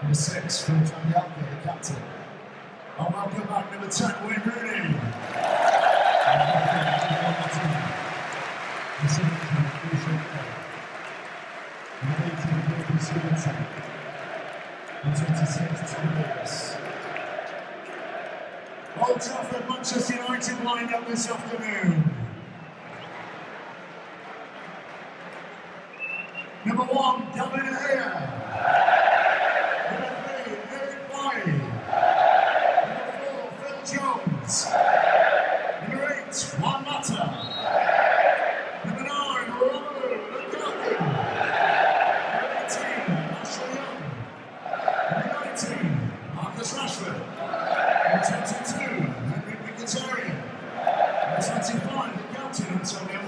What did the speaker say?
Number six, Phil Jagielka, the captain. And welcome back, number 10, Wayne Rooney. Welcome back, number 14, the seventh, Bruce Number 18, Gylfi Sigurdsson. And 26, Tom Davies. Old Trafford, Manchester United lined up this afternoon. Number one, David Gea. Number three, Eric Bailly. Number four, Phil Jones. Number eight, Juan Mata. Number nine, Romelu Lukaku. Number 18, Ashley Young. Number 19, Marcus Rashford. Number 22, Henrikh Mkhitaryan. Number 25, the captain, Antonio